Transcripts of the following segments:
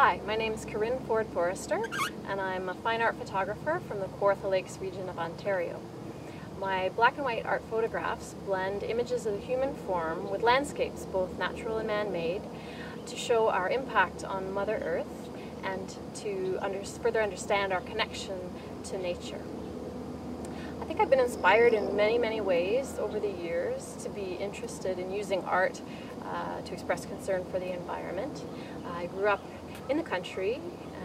Hi, my name is Corin Ford Forrester, and I'm a fine art photographer from the Kawartha Lakes region of Ontario. My black and white art photographs blend images of the human form with landscapes, both natural and man-made, to show our impact on Mother Earth and to under further understand our connection to nature. I think I've been inspired in many, many ways over the years to be interested in using art uh, to express concern for the environment. I grew up in the country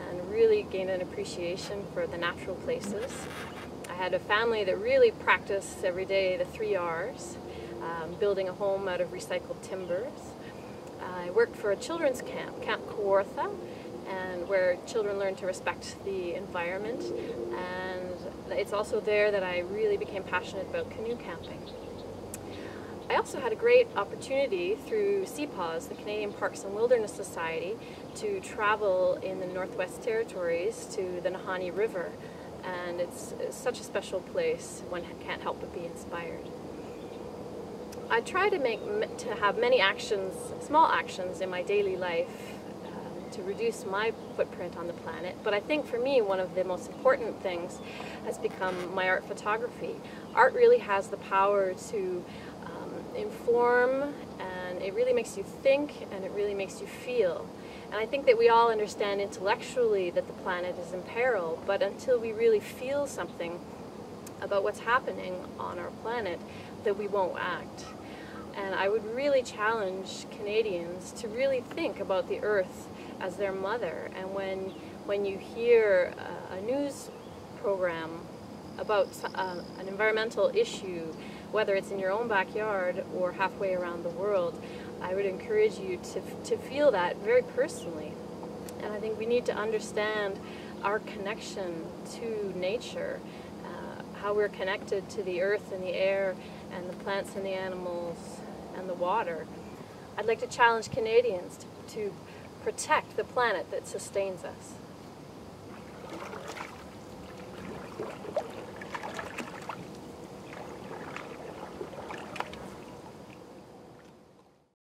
and really gained an appreciation for the natural places. I had a family that really practiced every day the three R's, um, building a home out of recycled timbers. I worked for a children's camp, Camp Kawartha, and where children learn to respect the environment. And it's also there that I really became passionate about canoe camping. I also had a great opportunity through CPAWS, the Canadian Parks and Wilderness Society, to travel in the Northwest Territories to the Nahanni River. And it's, it's such a special place, one can't help but be inspired. I try to make to have many actions, small actions in my daily life to reduce my footprint on the planet. But I think for me, one of the most important things has become my art photography. Art really has the power to um, inform and it really makes you think and it really makes you feel. And I think that we all understand intellectually that the planet is in peril, but until we really feel something about what's happening on our planet, that we won't act. And I would really challenge Canadians to really think about the earth as their mother. And when, when you hear a, news program about uh, an environmental issue, whether it's in your own backyard or halfway around the world, I would encourage you to, to feel that very personally. And I think we need to understand our connection to nature, uh, how we're connected to the earth and the air and the plants and the animals and the water. I'd like to challenge Canadians to, to protect the planet that sustains us.